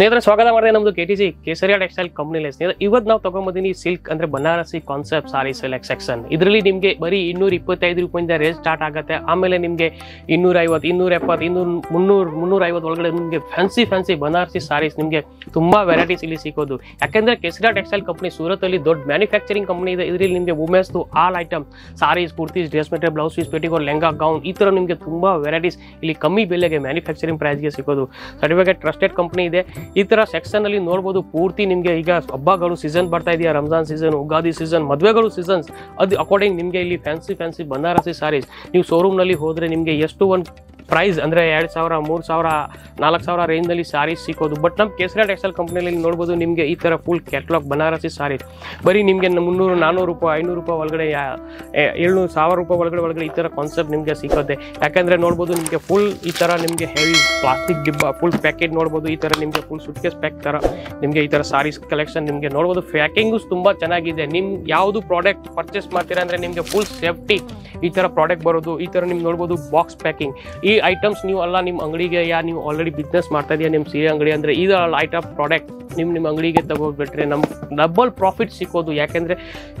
ಸ್ನೇಹಿತರೆ, ಸ್ವಾಗತ ಮಾಡಿದೆ ನಮ್ದು K T C Kesariya textile ಕಂಪ್ನಿಲಿ ಸ್ನೇಹಿತರೆ, ಇವತ್ತು ನಾವು ತಗೊಂಬಂದಿನಿ ಸಿಲ್ಕ್ ಅಂದ್ರೆ Banarasi concept sari select section ಇದರಲ್ಲಿ ನಿಮಗೆ ಬರೀ ಇನ್ನೂರ ಇಪ್ಪತ್ತೈದು ರೂಪಾಯಿಂದ ರೇಟ್ ಸ್ಟಾರ್ಟ್ ಆಗುತ್ತೆ. ಆಮೇಲೆ ನಿಮಗೆ ಇನ್ನೂರ ಐವತ್ತು, ಇನ್ನೂರ ಎಪ್ಪತ್ತು, ಇನ್ನೂರ ಮುನ್ನೂರು, ಮುನ್ನೂರ ಐವತ್ತು ಒಳಗಡೆ ನಿಮಗೆ ಫ್ಯಾನ್ಸಿ ಫ್ಯಾನ್ಸಿ ಬನಾರಸಿ ಸಾರೀಸ್ ನಿಮಗೆ ತುಂಬಾ ವೆರೈಟೀಸ್ ಇಲ್ಲಿ ಸಿಗೋದು ಯಾಕೆಂದ್ರೆ ಕೇಸರಿಯಾ ಟೆಕ್ಸ್ಟೈಲ್ ಕಂಪ್ನಿ ಸೂರತಲ್ಲಿ ದೊಡ್ಡ ಮ್ಯಾನುಫ್ಯಾಕ್ಚರಿಂಗ್ ಕಂಪ್ನಿ ಇದೆ. ಇದರಲ್ಲಿ ನಿಮಗೆ ವುಮೆನ್ಸ್ದು all item saris kurtis dress material blouse piece petticoat lehenga gown ಈ ಥರ ನಿಮಗೆ ತುಂಬಾ ವೆರೈಟೀಸ್ ಇಲ್ಲಿ ಕಮ್ಮಿ ಬೆಲೆಗೆ ಮ್ಯಾನುಫ್ಯಾಕ್ಚರಿಂಗ್ ಪ್ರೈಸ್ಗೆ ಸಿಗೋದು ಸರ್ಟಿಫಿಕೇಟ್ ಟ್ರಸ್ಟೆಡ್ ಕಂಪ್ನಿ ಇದೆ. ಈ ತರ ಸೆಕ್ಷನ್ ಅಲ್ಲಿ ನೋಡಬಹುದು ಪೂರ್ತಿ ನಿಮಗೆ ಈಗ ಹಬ್ಬಗಳು ಸೀಸನ್ ಬರ್ತಾ ಇದೆಯಾ? ರಂಜಾನ್ ಸೀಸನ್ ಉಗಾದಿ ಸೀಸನ್ ಮದುವೆಗಳು ಸೀಸನ್ಸ್ ಅದು ಅಕಾರ್ಡಿಂಗ್ ನಿಮಗೆ ಇಲ್ಲಿ ಫ್ಯಾನ್ಸಿ ಫ್ಯಾನ್ಸಿ ಬನಾರಸಿ ಸಾರೀಸ್ ನೀವು ಶೋರೂಮ್ನಲ್ಲಿ ಹೋದ್ರೆ ನಿಮಗೆ ಎಷ್ಟು ಒಂದು ಪ್ರೈಸ್ ಅಂದರೆ ಎರಡು ಸಾವಿರ, ಮೂರು ಸಾವಿರ, ನಾಲ್ಕು ಸಾವಿರ ರೇಂಜ್ನಲ್ಲಿ ಸಾರೀಸ್ ಸಿಗೋದು ಬಟ್ ನಮ್ಮ ಕೇಸರಿ ಟೆಕ್ಸ್ಟೈಲ್ ಕಂಪ್ನಿಯಲ್ಲಿ ನೋಡ್ಬೋದು ನಿಮಗೆ ಈ ಥರ ಫುಲ್ ಕ್ಯಾಟ್ಲಾಗ್ ಬನಾರಸಿ ಸಾರಿ ಬರೀ ನಿಮಗೆ ಮುನ್ನೂರು ನಾನ್ನೂರು ರೂಪಾಯಿ, ಐನೂರು ರೂಪಾಯಿ ಒಳಗಡೆ ಏಳ್ನೂರು, ಸಾವಿರ ರೂಪಾಯಿ ಒಳಗಡೆ ಒಳಗಡೆ ಈ ಥರ ಕಾನ್ಸೆಪ್ಟ್ ನಿಮಗೆ ಸಿಗುತ್ತೆ ಯಾಕಂದ್ರೆ ನೋಡ್ಬೋದು ನಿಮಗೆ ಫುಲ್ ಈ ಥರ ನಿಮಗೆ ಹೆವಿ ಪ್ಲಾಸ್ಟಿಕ್ ಡಿಬ್ಬ ಫುಲ್ ಪ್ಯಾಕೆಟ್ ನೋಡ್ಬೋದು. ಈ ಥರ ನಿಮಗೆ ಫುಲ್ ಸುಟ್ಕೇಸ್ ಪ್ಯಾಕ್ ಥರ ನಿಮಗೆ ಈ ಥರ ಸಾರೀಸ್ ಕಲೆಕ್ಷನ್ ನಿಮಗೆ ನೋಡ್ಬೋದು. ಪ್ಯಾಕಿಂಗು ತುಂಬ ಚೆನ್ನಾಗಿದೆ. ನಿಮ್ ಯಾವುದು ಪ್ರಾಡಕ್ಟ್ ಪರ್ಚೇಸ್ ಮಾಡ್ತೀರಾ ಅಂದರೆ ನಿಮಗೆ ಫುಲ್ ಸೇಫ್ಟಿ ಈ ಥರ ಪ್ರಾಡಕ್ಟ್ ಬರೋದು. ಈ ಥರ ನಿಮ್ಗೆ ನೋಡ್ಬೋದು ಬಾಕ್ಸ್ ಪ್ಯಾಕಿಂಗ್ ಈ ಐಟಮ್ಸ್ ನೀವು ಅಲ್ಲ ನಿಮ್ಮ ಅಂಗಡಿಗೆ ಯಾ, ನೀವು ಆಲ್ರೆಡಿ ಬಿಸ್ನೆಸ್ ಮಾಡ್ತಾ ಇದೆಯಾ ನಿಮ್ಮ ಸೀರೆ ಅಂಗಡಿ ಅಂದರೆ ಇದು ಆಫ್ ಪ್ರಾಡಕ್ಟ್ ನಿಮ್ಮ ನಿಮ್ಮ ಅಂಗಡಿಗೆ ತಗೋಬಿಟ್ರೆ ನಮ್ಮ ಡಬಲ್ ಪ್ರಾಫಿಟ್ ಸಿಕ್ಕೋದು. ಯಾಕೆಂದರೆ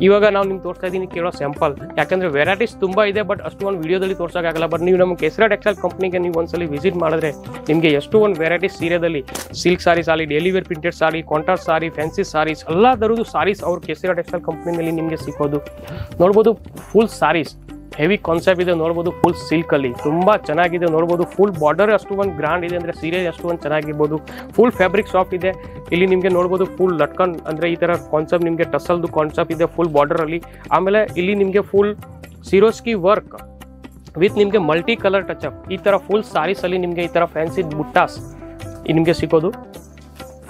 ಇವಾಗ ನಾವು ನಿಮ್ಗೆ ತೋರಿಸ್ತಾ ಇದ್ದೀನಿ ಕೇಳೋ ಸ್ಯಾಂಪಲ್ ಯಾಕಂದರೆ ವೆರೈಟೀಸ್ ತುಂಬ ಇದೆ ಬಟ್ ಅಷ್ಟು ಒಂದು ವಿಡಿಯೋದಲ್ಲಿ ತೋರ್ಸೋಕ್ಕಾಗಲ್ಲ ಬಟ್ ನೀವು ನಮ್ಮ ಕೆಸರ ಟೆಕ್ಸ್ಟೈಲ್ ಕಂಪ್ನಿಗೆ ನೀವು ಒಂದ್ಸಲಿ ವಿಸಿಟ್ ಮಾಡಿದ್ರೆ ನಿಮಗೆ ಎಷ್ಟು ಒಂದು ವೆರೈಟೀಸ್ ಸೀರೆದಲ್ಲಿ ಸಿಲ್ಕ್ ಸಾರೀಸ್ ಆಗಲಿ daily wear printed sari contrast sari fancy saris ಎಲ್ಲ ಥರದ್ದು ಸಾರೀಸ್ ಅವ್ರ ಕೆಸರ ಟೆಕ್ಸ್ಟೈಲ್ ಕಂಪ್ನಿನಲ್ಲಿ ನಿಮಗೆ ಸಿಕ್ಕೋದು. ನೋಡ್ಬೋದು ಫುಲ್ ಸಾರೀಸ್ ಹೆವಿ ಕಾನ್ಸೆಪ್ಟ್ ಇದೆ, ನೋಡ್ಬೋದು ಫುಲ್ ಸಿಲ್ಕ್ ಅಲ್ಲಿ. ತುಂಬಾ ಚೆನ್ನಾಗಿದೆ, ನೋಡ್ಬೋದು ಫುಲ್ ಬಾರ್ಡರ್ ಅಷ್ಟು ಒಂದು ಗ್ರ್ಯಾಂಡ್ ಇದೆ ಅಂದ್ರೆ ಸೀರೆ ಅಷ್ಟು ಒಂದು ಚೆನ್ನಾಗಿರ್ಬೋದು. ಫುಲ್ ಫ್ಯಾಬ್ರಿಕ್ ಸಾಫ್ಟ್ ಇದೆ. ಇಲ್ಲಿ ನಿಮಗೆ ನೋಡ್ಬೋದು ಫುಲ್ ಲಟ್ಕನ್ ಅಂದ್ರೆ ಈ ತರ ಕಾನ್ಸೆಪ್ಟ್ ನಿಮಗೆ ಟಸಲ್ದು ಕಾನ್ಸೆಪ್ಟ್ ಇದೆ ಫುಲ್ ಬಾರ್ಡರ್ ಅಲ್ಲಿ. ಆಮೇಲೆ ಇಲ್ಲಿ ನಿಮಗೆ ಫುಲ್ ಸಿರೋಸ್ಕಿ ವರ್ಕ್ ವಿತ್ ನಿಮಗೆ ಮಲ್ಟಿ ಕಲರ್ ಟಚ್ ಅಪ್ ಈ ತರ ಫುಲ್ ಸಾರೀಸ್ ಅಲ್ಲಿ ನಿಮಗೆ ಈ ತರ ಫ್ಯಾನ್ಸಿ ಬುಟ್ಟಾಸ್ ನಿಮಗೆ ಸಿಗೋದು.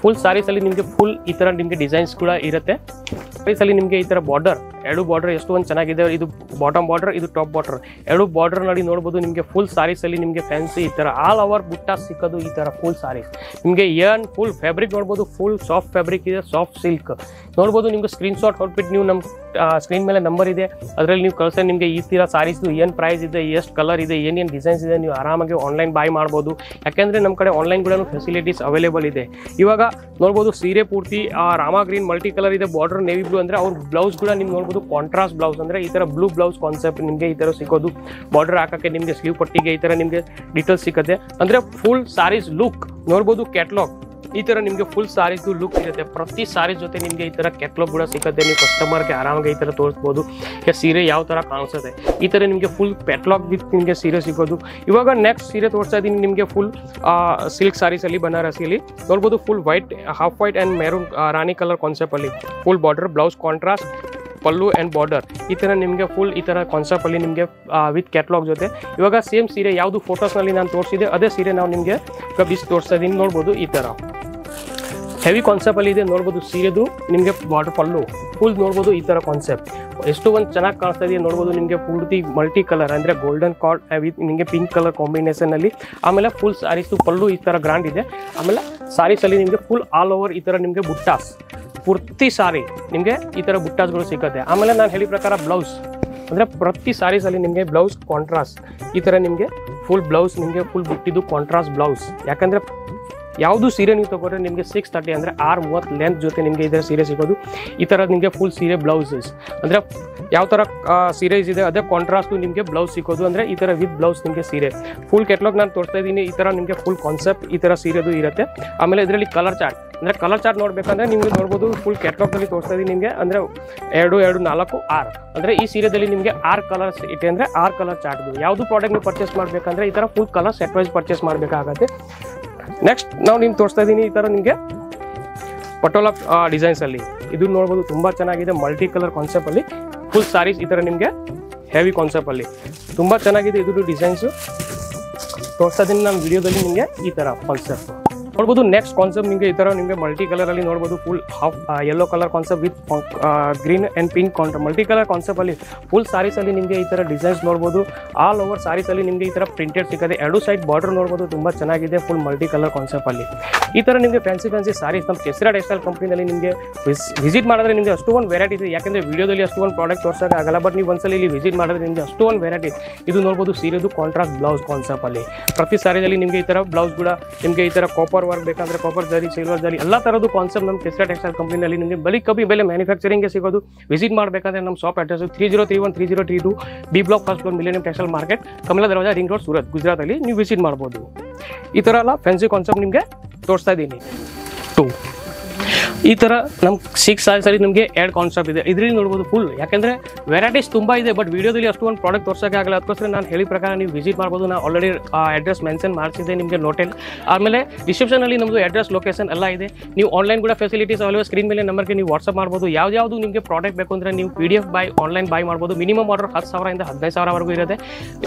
ಫುಲ್ ಸಾರೀಸ್ ಅಲ್ಲಿ ನಿಮಗೆ ಫುಲ್ ಈ ತರ ನಿಮಗೆ ಡಿಸೈನ್ಸ್ ಕೂಡ ಇರುತ್ತೆ. ಸಾರೀಸ್ ಅಲ್ಲಿ ನಿಮಗೆ ಈ ತರ ಬಾರ್ಡರ್ ಎರಡು ಬಾರ್ಡರ್ ಎಷ್ಟು ಒಂದು ಚೆನ್ನಾಗಿದೆ. ಇದು ಬಾಟಮ್ ಬಾರ್ಡರ್ ಇದು ಟಾಪ್ ಬಾರ್ಡರ್ ಎರಡು ಬಾರ್ಡರ್ ನೋಡಿ ನೋಡ್ಬೋದು, ನಿಮಗೆ ಫುಲ್ ಸಾರೀಸ್ ಅಲ್ಲಿ ನಿಮಗೆ ಫ್ಯಾನ್ಸಿ ಈ ತರ. ಆಲ್ ಅವರ್ ಬುಟ್ಟ ಸಿಕ್ಕೋದು ಈ ತರ ಫುಲ್ ಸಾರೀಸ್ ನಿಮಗೆ ಏನ್ ಫುಲ್ ಫ್ಯಾಬ್ರಿಕ್ ನೋಡ್ಬೋದು ಫುಲ್ ಸಾಫ್ಟ್ ಫ್ಯಾಬ್ರಿಕ್ ಇದೆ ಸಾಫ್ಟ್ ಸಿಲ್ಕ್ ನೋಡ್ಬೋದು, ನಿಮ್ಗೆ ಸ್ಕ್ರೀನ್ ಶಾಟ್ ಹೊರಬಿಟ್ಟು ನೀವು ನಮ್ಮ ಸ್ಕ್ರೀನ್ ಮೇಲೆ ನಂಬರ್ ಇದೆ. ಅದರಲ್ಲಿ ನೀವು ಕಳ್ಸ ನಿಮಗೆ ಈ ತೀರ ಸಾರೀಸ್ದು ಏನು ಪ್ರೈಸ್ ಇದೆ, ಎಷ್ಟು ಕಲರ್ ಇದೆ, ಏನೇನು ಡಿಸೈನ್ಸ್ ಇದೆ, ನೀವು ಆರಾಮಾಗಿ ಆನ್ಲೈನ್ ಬಾಯ್ ಮಾಡ್ಬೋದು. ಯಾಕೆಂದರೆ ನಮ್ಮ ಕಡೆ ಆನ್ಲೈನ್ ಕೂಡ ಫೆಸಿಲಿಟೀಸ್ ಅವೈಲೇಬಲ್ ಇದೆ. ಇವಾಗ ನೋಡ್ಬೋದು ಸೀರೆ ಪೂರ್ತಿ ರಾಮ ಗ್ರೀನ್ ಮಲ್ಟಿ ಕಲರ್ ಇದೆ ಬಾರ್ಡರ್ ನೇವಿ ಬ್ಲೂ ಅಂದರೆ ಅವ್ರ ಬ್ಲೌಸ್ ಕೂಡ ನಿಮ್ಗೆ ನೋಡ್ಬೋದು ಕಾಂಟ್ರಾಸ್ಟ್ ಬ್ಲೌಸ್ ಅಂದರೆ ಈ ಥರ ಬ್ಲೂ ಬ್ಲೌಸ್ ಕಾನ್ಸೆಪ್ಟ್ ನಿಮಗೆ ಈ ಥರ ಸಿಗೋದು. ಬಾರ್ಡರ್ ಹಾಕೋಕ್ಕೆ ನಿಮಗೆ ಸ್ಲೀವ್ ಪಟ್ಟಿಗೆ ಈ ಥರ ನಿಮಗೆ ಡೀಟೇಲ್ಸ್ ಸಿಗುತ್ತೆ. ಅಂದರೆ ಫುಲ್ ಸಾರೀಸ್ ಲುಕ್ ನೋಡ್ಬೋದು ಕ್ಯಾಟ್ಲಾಗ್ ಈ ತರ ನಿಮಗೆ ಫುಲ್ ಸಾರೀಸ್ ಲುಕ್ ಇರುತ್ತೆ. ಪ್ರತಿ ಸಾರೀಸ್ ಜೊತೆ ನಿಮಗೆ ಈ ತರ ಕೆಟ್ಲಾಗ್ ಕೂಡ ಸಿಗುತ್ತೆ. ನೀವು ಕಸ್ಟಮರ್ಗೆ ಆರಾಮಾಗಿ ಈ ತರ ತೋರಿಸ್ಬೋದು. ಈಗ ಸೀರೆ ಯಾವ ತರ ಕಾಣಿಸುತ್ತೆ. ಈ ತರ ನಿಮಗೆ ಫುಲ್ ಕ್ಯಾಟ್ಲಾಗ್ ವಿತ್ ನಿಮಗೆ ಸೀರೆ ಸಿಗೋದು. ಇವಾಗ ನೆಕ್ಸ್ಟ್ ಸೀರೆ ತೋರಿಸ್ತಾ ಇದ್ದೀನಿ. ನಿಮಗೆ ಫುಲ್ ಸಿಲ್ಕ್ ಸಾರೀಸ್ ಅಲ್ಲಿ ಬನಾರಸಿಯಲ್ಲಿ ನೋಡ್ಬೋದು full white half white and maroon Rani colour concept ಅಲ್ಲಿ. Full border blouse contrast pallu and border ಈ ಥರ ನಿಮಗೆ ಫುಲ್ ಈ ಥರ ಕಾನ್ಸೆಪ್ಟ್ ಅಲ್ಲಿ ನಿಮಗೆ ವಿತ್ ಕ್ಯಾಟ್ಲಾಗ್ ಜೊತೆ. ಇವಾಗ ಸೇಮ್ ಸೀರೆ ಯಾವುದು ಫೋಟೋಸ್ನಲ್ಲಿ ನಾನು ತೋರಿಸಿದೆ ಅದೇ ಸೀರೆ ನಾವು ನಿಮಗೆ ಬಿಸಿ ತೋರಿಸ್ತಾ ಇದ್ದೀನಿ. ನೋಡ್ಬೋದು ಈ ಥರ ಹೆವಿ ಕಾನ್ಸೆಪ್ಟ್ ಅಲ್ಲಿ ಇದೆ, ನೋಡ್ಬೋದು ಸೀರೆದು, ನಿಮಗೆ ವಾಟರ್ ಪಲ್ಲು ಫುಲ್ ನೋಡ್ಬೋದು ಈ ಥರ ಕಾನ್ಸೆಪ್ಟ್ ಎಷ್ಟು ಒಂದು ಚೆನ್ನಾಗಿ ಕಾಣಿಸ್ತಾ ಇದೆ ನೋಡ್ಬೋದು ನಿಮಗೆ ಪೂರ್ತಿ ಮಲ್ಟಿ ಕಲರ್ ಅಂದರೆ ಗೋಲ್ಡನ್ ಕಾರ್ಡ್ ವಿತ್ ನಿಮಗೆ ಪಿಂಕ್ ಕಲರ್ ಕಾಂಬಿನೇಷನ್ ಅಲ್ಲಿ, ಆಮೇಲೆ ಫುಲ್ ಸಾರೀಸು ಪಲ್ಲು ಈ ಥರ ಗ್ರಾಂಡ್ ಇದೆ. ಆಮೇಲೆ ಸಾರೀಸ್ ಅಲ್ಲಿ ನಿಮಗೆ ಫುಲ್ ಆಲ್ ಓವರ್ ಈ ಥರ ನಿಮಗೆ ಬುಟ್ಟಾಸ್, ಪೂರ್ತಿ ಸಾರಿ ನಿಮಗೆ ಈ ಥರ ಬುಟ್ಟಾಸ್ಗಳು ಸಿಗುತ್ತೆ. ಆಮೇಲೆ ನಾನು ಹೇಳಿದ ಪ್ರಕಾರ ಬ್ಲೌಸ್ ಅಂದರೆ ಪ್ರತಿ ಸಾರೀಸ್ ಅಲ್ಲಿ ನಿಮಗೆ ಬ್ಲೌಸ್ ಕಾಂಟ್ರಾಸ್ಟ್ ಈ ಥರ ನಿಮಗೆ ಫುಲ್ ಬ್ಲೌಸ್ ನಿಮಗೆ ಫುಲ್ ಬುಟ್ಟಿದ್ದು ಕಾಂಟ್ರಾಸ್ಟ್ ಬ್ಲೌಸ್ ಯಾಕಂದರೆ ಯಾವುದು ಸೀರೆ ನೀವು ತಗೊಂಡ್ರೆ ನಿಮಗೆ ಸಿಕ್ಸ್ ತರ್ಟಿ ಅಂದರೆ ಆರು ಮೂವತ್ತು ಲೆಂತ್ ಜೊತೆ ನಿಮಗೆ ಇದರ ಸೀರೆ ಸಿಗೋದು. ಈ ಥರ ನಿಮಗೆ ಫುಲ್ ಸೀರೆ ಬ್ಲೌಸಸ್. ಅಂದರೆ ಯಾವ ಥರ ಸೀರೆಸ್ ಇದೆ, ಅದೇ ಕಾಂಟ್ರಾಸ್ಟು ನಿಮಗೆ ಬ್ಲೌಸ್ ಸಿಗೋದು. ಅಂದರೆ ಈ ಥರ ವಿತ್ ಬ್ಲೌಸ್ ನಿಮಗೆ ಸೀರೆ. ಫುಲ್ ಕೆಟ್ಲಾಗ್ ನಾನು ತೋರಿಸ್ತಾ ಇದ್ದೀನಿ, ಈ ಥರ ನಿಮಗೆ ಫುಲ್ ಕಾನ್ಸೆಪ್ಟ್ ಈ ಥರ ಸೀರೆದು ಇರುತ್ತೆ. ಆಮೇಲೆ ಇದರಲ್ಲಿ ಕಲರ್ ಚಾರ್ಟ್ ಅಂದರೆ ಕಲರ್ ಚಾರ್ಟ್ ನೋಡಬೇಕಂದ್ರೆ ನಿಮಗೆ ನೋಡ್ಬೋದು ಫುಲ್ ಕೆಟ್ಲಾಗ್ನಲ್ಲಿ ತೋರಿಸ್ತಾ ಇದ್ದೀನಿ ನಿಮಗೆ. ಅಂದರೆ ಎರಡು ಎರಡು, ನಾಲ್ಕು, ಆರು. ಅಂದರೆ ಈ ಸೀರೆದಲ್ಲಿ ನಿಮಗೆ ಆರು ಕಲರ್ಸ್ ಇಟ್ಟೆ ಅಂದರೆ ಆರು ಕಲರ್ ಚಾರ್ಟ್ ಯಾವುದು ಪ್ರಾಡಕ್ಟ್ ನೀವು ಪರ್ಚೇಸ್ ಮಾಡಬೇಕಂದ್ರೆ ಈ ಥರ full colour set wise purchase ಮಾಡಬೇಕಾಗತ್ತೆ. ನೆಕ್ಸ್ಟ್ ನಾವು ನಿಮ್ಗೆ ತೋರಿಸ್ತಾ ಇದ್ದೀನಿ ಈ ಥರ ನಿಮಗೆ. ಪಟೋಲಾ ಡಿಸೈನ್ಸ್ ಅಲ್ಲಿ. ಇದು ನೋಡ್ಬೋದು ತುಂಬ ಚೆನ್ನಾಗಿದೆ ಮಲ್ಟಿ ಕಲರ್ ಕಾನ್ಸೆಪ್ಟ್ ಅಲ್ಲಿ. ಫುಲ್ ಸಾರೀಸ್ ಈ ಥರ ನಿಮಗೆ ಹೆವಿ ಕಾನ್ಸೆಪ್ಟ್ ಅಲ್ಲಿ. ತುಂಬಾ ಚೆನ್ನಾಗಿದೆ ಇದು ಡಿಸೈನ್ಸು ತೋರಿಸ್ತಾ ಇದ್ದೀನಿ ನಾನು ವಿಡಿಯೋದಲ್ಲಿ ನಿಮಗೆ ಈ ಥರ ಕಾನ್ಸೆಪ್ಟ್ ನೋಡ್ಬೋದು ನೆಕ್ಸ್ಟ್ ಕಾನ್ಸೆಪ್ಟ್ ನಿಮಗೆ ಈ ಥರ ನಿಮಗೆ ಮಲ್ಟಿ ಕಲರ್ ಅಲ್ಲಿ ನೋಡ್ಬೋದು full half yellow colour concept with green and pink can't multi colour concept ಅಲ್ಲಿ ಫುಲ್ ಸಾರೀಸಲ್ಲಿ ನಿಮಗೆ ಈ ಥರ ಡಿಸೈನ್ಸ್ ನೋಡ್ಬೋದು. ಆಲ್ ಓವರ್ ಸಾರೀಸಲ್ಲಿ ನಿಮಗೆ ಈ ಥರ ಪ್ರಿಂಟೆಡ್ ಸಿಗುತ್ತೆ. ಎರಡು ಸೈಡ್ ಬಾರ್ಡರ್ ನೋಡ್ಬೋದು, ತುಂಬಾ ಚೆನ್ನಾಗಿದೆ ಫುಲ್ ಮಲ್ಟಿ ಕಲರ್ ಕಾನ್ಸೆಪ್ಟ್ ಅಲ್ಲಿ. ಈ ಥರ ನಿಮಗೆ ಫ್ಯಾನ್ಸಿ ಫ್ಯಾನ್ಸಿ ಸಾರೀಸ್ ನಮ್ಮ ಕೆಸರಾ ಟೆಕ್ಸ್ಟೈಲ್ ಕಂಪ್ನಿನಲ್ಲಿ ನಿಮಗೆ ವಿಸಿಟ್ ಮಾಡಿದ್ರೆ ನಿಮಗೆ ಅಷ್ಟು ಒಂದು ವೆರೈಟಿ ಇದೆ. ಯಾಕಂದ್ರೆ ವಿಡಿಯೋದಲ್ಲಿ ಅಷ್ಟು ಒಂದು ಪ್ರಾಡಕ್ಟ್ ತೋರ್ಸೋಕೆ ಆಗಲ್ಲ ಬಟ್ ನೀವು ಒಂದ್ಸಲ ಇಲ್ಲಿ ವಿಸಿಟ್ ಮಾಡಿದ್ರೆ ನಿಮಗೆ ಅಷ್ಟು ಒಂದು ವೆರೈಟಿ ಇದು ನೋಡ್ಬೋದು ಸೀರೆದು ಕಾಂಟ್ರಾಕ್ಟ್ ಬ್ಲೌಸ್ ಕಾನ್ಸೆಪ್ಟ್ ಅಲ್ಲಿ. ಪ್ರತಿ ಸಾರಿಯಲ್ಲಿ ನಿಮಗೆ ಈ ಥರ ಬ್ಲೌಸ್ ಕೂಡ, ನಿಮಗೆ ಈ ಥರ ಕಾಪರ್ ವರ್ಕ್ ಬೇಕಂದ್ರೆ ಕಾಪರ್ ಜರಿ ಸಿಲ್ವರ್ ಜರಿ, ಎಲ್ಲ ಥರದ್ದು ಕಾನ್ಸೆಪ್ಟ್ ನಮ್ಮ ಕೆಸ್ರಾ ಟೆಕ್ಸ್ಟೈಲ್ ಕಂಪ್ನಿನಲ್ಲಿ ನಿಮಗೆ ಬರೀ ಕಮ್ಮಿ ಬೆಲೆ ಮ್ಯಾನುಫ್ಯಾಕ್ಚರಿಂಗ್ಗೆ ಸಿಗೋದು. ವಿಸಿಟ್ ಮಾಡಬೇಕಂದ್ರೆ ನಮ್ಮ shop address three zero three one three zero three two B block first floor millennium textile market Kamala Darwaja ring road Surat ಗುಜರಾತಲ್ಲಿ ನೀವು ವಿಸಿಟ್ ಮಾಡ್ಬೋದು. ಈ ಥರ ಎಲ್ಲ ಫ್ಯಾನ್ಸಿ ಕಾನ್ಸೆಪ್ಟ್ ನಿಮಗೆ ತೋರಿಸ್ತಾ ಇದ್ದೀನಿ. ಟು ಈ ಥರ ನಮ್ಮ ಸಿಕ್ಸ್ ಸರಿ ನಿಮಗೆ ಎರಡು ಕಾನ್ಸೆಪ್ಟ್ ಇದೆ. ಇದರಲ್ಲಿ ನೋಡ್ಬೋದು ಫುಲ್ ಯಾಕಂದ್ರೆ ವೆರೈಟೀಸ್ ತುಂಬ ಇದೆ ಬಟ್ ವಿಡಿಯೋದಲ್ಲಿ ಅಷ್ಟು ಒಂದು ಪ್ರಾಡಕ್ಟ್ ತೋರ್ಸೋಕೆ ಆಗಲ್ಲ. ಅದಕ್ಕೋಸ್ಕರ ನಾನು ಹೇಳಿ ಪ್ರಕಾರ ನೀವು ವಿಸಿಟ್ ಮಾಡ್ಬೋದು. ನಾನು ಆಲ್ರೆಡಿ ಅಡ್ರೆಸ್ ಮೆನ್ಷನ್ ಮಾಡಿಸಿದ್ದೆ ನಿಮಗೆ ನೋಟೆಲ್ ಆಮೇಲೆ ರಿಸೆಪ್ಷನಲ್ಲಿ ನಮ್ಮದು ಅಡ್ರೆಸ್ ಲೊಕೇಶನ್ ಎಲ್ಲ ಇದೆ. ನೀವು ಆನ್ಲೈನ್ ಕೂಡ ಫೆಸಿಲಿಟೀಸ್ ಅವೆಲ್ಲ ಸ್ಕ್ರೀನ್ ಮೇಲೆ ನಂಬರ್ಗೆ ನೀವು ವಾಟ್ಸಪ್ ಮಾಡ್ಬೋದು. ಯಾವ್ದು ನಿಮಗೆ ಪ್ರಾಡಕ್ಟ್ ಬೇಕು ಅಂದರೆ ನೀವು P D F buy online buy ಮಾಡ್ಬೋದು. ಮಿನಿಮಮ್ ಆರ್ಡರ್ ಹತ್ತು ಸಾವಿರದಿಂದ ಹದಿನೈದು ಸಾವಿರವರೆಗೂ ಇರುತ್ತೆ.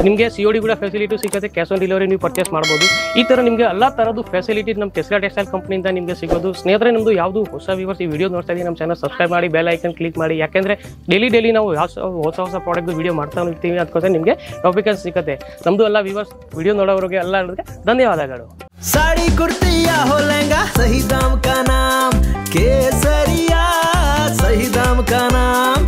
ನಿಮಗೆ ಸಿ ಒ ಡಿ ಕೂಡ ಫೆಸಿಲಿಟಿ ಸಿಗುತ್ತೆ. ಕ್ಯಾಶ್ ಆನ್ ಡೆಲಿವರಿ ನೀವು ಪರ್ಚೇಸ್ ಮಾಡ್ಬೋದು. ಈ ಥರ ನಿಮಗೆ ಎಲ್ಲ ಥರದ್ದು ಫೆಸಿಲಿಟಿ ನಮ್ಮ ಟೆಸ್ಲಾ ಟೆಕ್ಸ್ಟೈಲ್ ಕಂಪನಿಯಿಂದ ನಿಮಗೆ ಸಿಗೋದು. ಸ್ನೇಹಿತರೆ ನಮ್ಮದು ಯಾವುದು ಹೊಸ ವ್ಯೂವರ್ಸ್ ಈ ವಿಡಿಯೋ ನೋಡ್ತಾ ಇದ್ದೀವಿ ನಮ್ಮ ಚಾನಲ್ ಸಬ್ಸ್ಕ್ರೈಬ್ ಮಾಡಿ ಬೆಲ್ ಐಕನ್ ಕ್ಲಿಕ್ ಮಾಡಿ ಯಾಕೆಂದರೆ ಡೈಲಿ ಡೈಲಿ ನಾವು ಯಾವ ಹೊಸ ಹೊಸ ಪ್ರಾಡಕ್ಟ್ ವಿಡಿಯೋ ಮಾಡ್ತಾ ಇರ್ತೀವಿ ಅದಕ್ಕೋಸ್ಕರ ನಿಮಗೆ ಟಾಪಿಕಲ್ ಸಿಗುತ್ತೆ ನಮ್ಮದು ಎಲ್ಲ ವ್ಯೂವರ್ಸ್ ವಿಡಿಯೋ ನೋಡೋರಿಗೆ ಎಲ್ಲರಿಗೆ ಧನ್ಯವಾದಗಳು साड़ी कुर्ती या हो लहंगा सही दाम का नाम केसरिया सही दाम का नाम